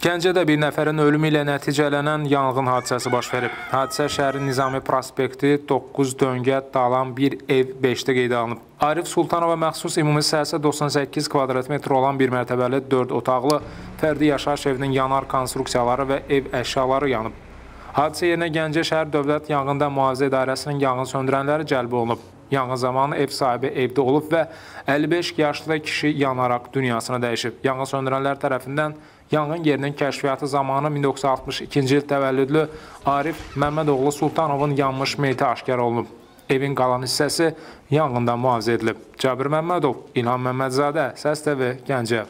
Gəncədə bir nəfərin ölümü ilə nəticələnən yanğın hadisəsi baş verib. Hadisə şəhərin Nizami prospekti 9 döngə dalan bir ev 5-də qeydə alınıb. Arif Sultanova məxsus ümumi sahəsi 98 kvadrat metr olan bir mərtəbəli 4 otaqlı fərdi yaşayış evinin yanar konstruksiyaları və ev əşyaları yanıb. Hadisə yerinə Gəncə şəhər Dövlət Yanğından Mühafizə İdarəsinin yanğın söndürənləri cəlb olunub. Yanğın zamanı ev sahibi evdə olub və 55 yaşlı kişi yanaraq dünyasını dəyişib. Yanğın söndürənlər tərəfindən yanğın yerinin kəşfiyyatı zamanı 1962-ci il təvəllüdlü Arif Məmmədoğlu Sultanovun yanmış meyti aşkar olunub. Evin qalan hissəsi yanğından mühafizə edilib. Cabir Məmmədov, İlham Məmmədzadə, Səs TV, Gəncə.